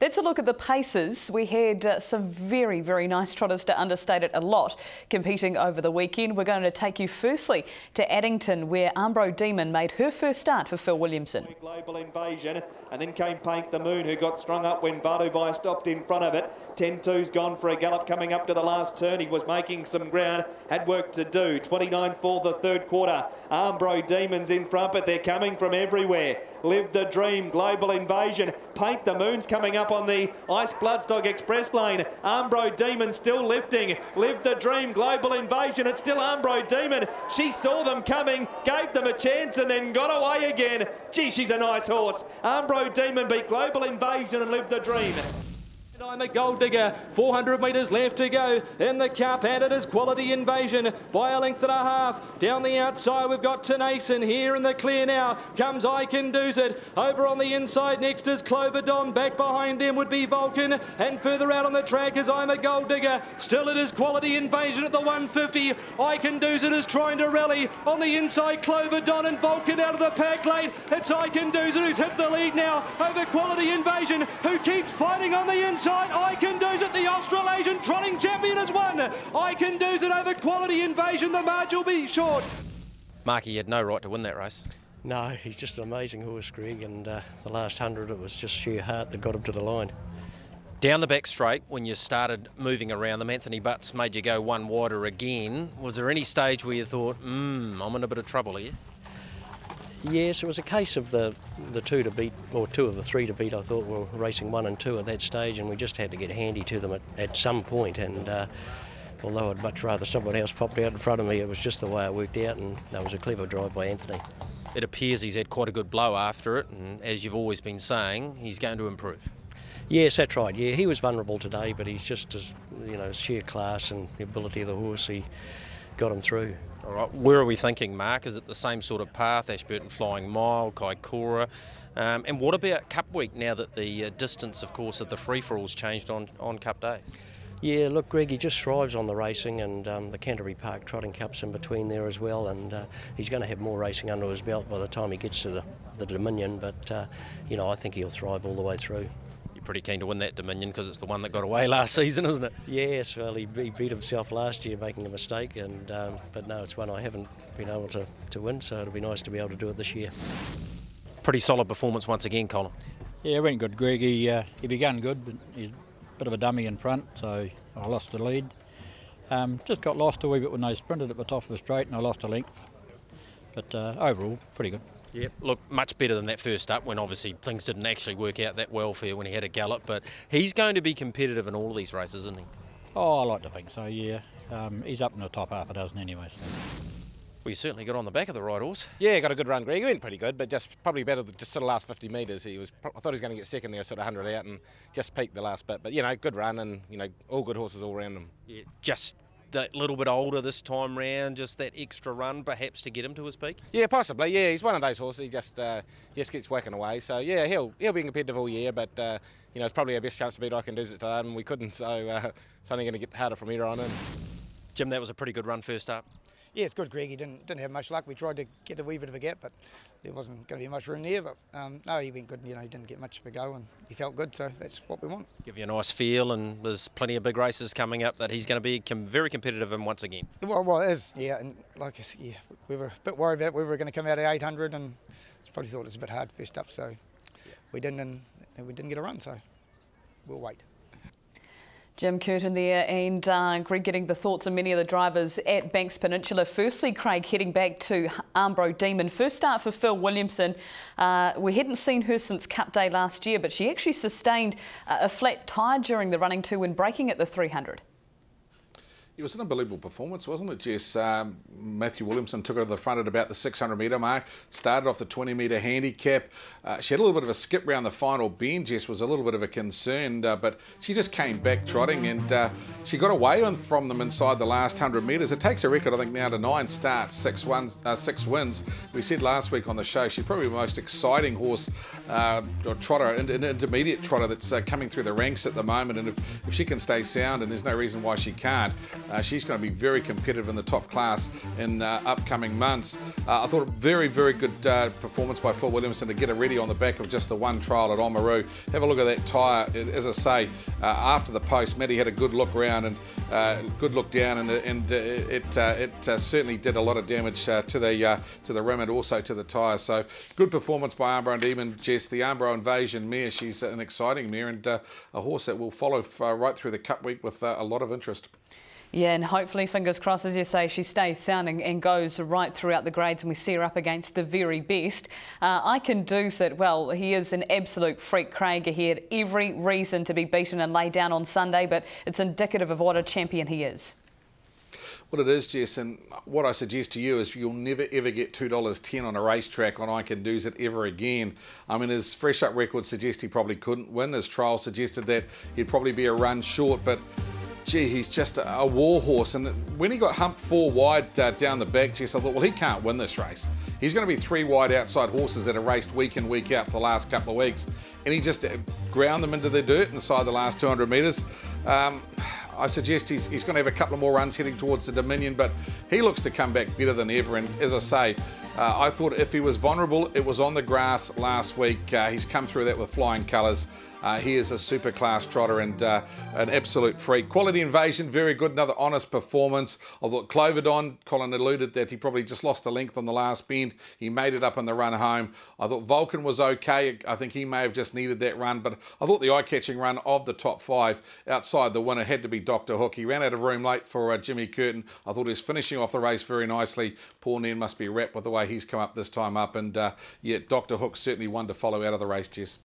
That's a look at the paces. We had uh, some very, very nice trotters to understate it a lot competing over the weekend. We're going to take you firstly to Addington, where Armbro Demon made her first start for Phil Williamson. Global invasion, and then came Paint the Moon, who got strung up when Vadubai stopped in front of it. 10-2's gone for a gallop coming up to the last turn. He was making some ground, had work to do. 29 for the third quarter. Armbro Demons in front, but they're coming from everywhere. Live the Dream, Global Invasion. Paint the Moon's coming up on the Ice Bloodstock Express lane. Armbro Demon still lifting. Live the Dream, Global Invasion. It's still Armbro Demon. She saw them coming, gave them a chance, and then got away again. Gee, she's a nice horse. Armbro Demon beat Global Invasion and Live the Dream. I'm a gold digger. 400 metres left to go in the cup, and it is quality invasion by a length and a half. Down the outside, we've got Tenason here in the clear now. Comes I Can Doosit. Over on the inside, next is Clover Don. Back behind them would be Vulcan, and further out on the track is I'm a gold digger. Still, it is quality invasion at the 150. I Can Doosit is trying to rally on the inside. Clover Don and Vulcan out of the pack late. It's I Can Doosit who's hit the lead now over quality invasion, who keeps fighting on the inside inside. I Can Doosit, the Australasian trotting champion has won. I Can Doosit over quality invasion. The margin will be short. Marky had no right to win that race. No, he's just an amazing horse, Greg, and uh, the last hundred, it was just sheer heart that got him to the line. Down the back straight, when you started moving around them, Anthony Butts made you go one wider again. Was there any stage where you thought, hmm, I'm in a bit of trouble here? Yes, it was a case of the the two to beat, or two of the three to beat. I thought were racing one and two at that stage, and we just had to get handy to them at, at some point. And uh, although I'd much rather someone else popped out in front of me, it was just the way it worked out, and that was a clever drive by Anthony. It appears he's had quite a good blow after it, and as you've always been saying, he's going to improve. Yes, that's right. Yeah, he was vulnerable today, but he's just as you know sheer class and the ability of the horse. He got him through. All right, where are we thinking, Mark? Is it the same sort of path, Ashburton Flying Mile, Kaikoura? Um, and what about Cup Week now that the uh, distance, of course, of the free-for-all's changed on, on Cup Day? Yeah, look, Greg, he just thrives on the racing and um, the Canterbury Park Trotting Cup's in between there as well, and uh, he's going to have more racing under his belt by the time he gets to the, the Dominion, but, uh, you know, I think he'll thrive all the way through pretty keen to win that Dominion because it's the one that got away last season, isn't it? Yes, well, he, he beat himself last year making a mistake, and um, but no, it's one I haven't been able to, to win, so it'll be nice to be able to do it this year. Pretty solid performance once again, Colin. Yeah, it went good, Greg. He, uh, he began good, but he's a bit of a dummy in front, so I lost the lead. Um, just got lost a wee bit when they sprinted at the top of the straight, and I lost a length. But uh, overall, pretty good. Yep, look, much better than that first up when obviously things didn't actually work out that well for you when he had a gallop. But he's going to be competitive in all of these races, isn't he? Oh, I like to think so, yeah. Um, he's up in the top half a dozen anyway. So. Well, you certainly got on the back of the right horse. Yeah, got a good run, Greg. He went pretty good, but just probably better than just sort of last 50 metres. He was, I thought he was going to get second there, sort of 100 out, and just peaked the last bit. But you know, good run, and you know, all good horses all around him. Yeah, just that little bit older this time round, just that extra run perhaps to get him to his peak? Yeah, possibly. Yeah, he's one of those horses. He just uh, just keeps whacking away. So yeah, he'll he'll be competitive all year. But uh, you know, it's probably our best chance to beat I Can Doosit today, and we couldn't. So uh, it's only going to get harder from here on in. Jim, that was a pretty good run first up. Yeah, it's good, Greg. He didn't didn't have much luck. We tried to get a wee bit of a gap, but there wasn't going to be much room there. But um, no, he went good. You know, he didn't get much of a go, and he felt good. So that's what we want. Give you a nice feel, and there's plenty of big races coming up that he's going to be com very competitive in once again. Well, well, it is. Yeah, and like I said, yeah, we were a bit worried about we were going to come out at 800, and probably thought it was a bit hard first up. So we didn't, and we didn't get a run. So we'll wait. Jim Curtin there and uh, Greg getting the thoughts of many of the drivers at Banks Peninsula. Firstly, Craig heading back to Armbro Demon. First start for Phil Williamson. Uh, we hadn't seen her since Cup Day last year, but she actually sustained a flat tyre during the running two when breaking at the 300. It was an unbelievable performance, wasn't it, Jess? Um, Matthew Williamson took her to the front at about the 600 metre mark, started off the 20 metre handicap. Uh, she had a little bit of a skip round the final bend, Jess was a little bit of a concern, uh, but she just came back trotting and uh, she got away from them inside the last 100 metres. It takes a record, I think, now to nine starts, uh, six wins. We said last week on the show she's probably the most exciting horse uh, or trotter, an, an intermediate trotter that's uh, coming through the ranks at the moment. And if, if she can stay sound, and there's no reason why she can't, Uh, she's going to be very competitive in the top class in uh, upcoming months. Uh, I thought a very, very good uh, performance by Phil Williamson to get her ready on the back of just the one trial at Oamaru. Have a look at that tyre. As I say, uh, after the post, Maddie had a good look round and uh, good look down, and, and it it certainly did a lot of damage to the to the rim and also to the tyre. So good performance by Armbro and Demon. Jess, the Armbro Invasion mare, she's an exciting mare and a horse that will follow right through the Cup week with a lot of interest. Yeah, and hopefully, fingers crossed, as you say, she stays sound and, and goes right throughout the grades and we see her up against the very best. Uh, I can do it. Well, he is an absolute freak, Craig. He had every reason to be beaten and lay down on Sunday, but it's indicative of what a champion he is. What it is, Jess, and what I suggest to you is you'll never ever get $2.10 on a racetrack on I Can Doosit ever again. I mean, his fresh up record suggests he probably couldn't win. His trial suggested that he'd probably be a run short, but gee, he's just a, a war horse. And when he got humped four wide uh, down the back, Jess, I thought, well, he can't win this race. He's going to be three wide outside horses that have raced week in, week out for the last couple of weeks. And he just uh, ground them into the dirt inside the last 200 metres. Um, I suggest he's, he's going to have a couple of more runs heading towards the Dominion, but he looks to come back better than ever. And as I say, uh, I thought if he was vulnerable, it was on the grass last week. Uh, he's come through that with flying colours. Uh, he is a super class trotter and uh, an absolute freak. Quality Invasion, very good. Another honest performance. I thought Cloverdon, Colin alluded that he probably just lost a length on the last bend. He made it up on the run home. I thought Vulcan was okay. I think he may have just needed that run, but I thought the eye-catching run of the top five outside the winner had to be Dr. Hook. He ran out of room late for uh, Jimmy Curtin. I thought he was finishing off the race very nicely. Paul Nairn must be wrapped with the way he's come up this time up. And uh, yeah, Dr. Hook certainly one to follow out of the race, Jess.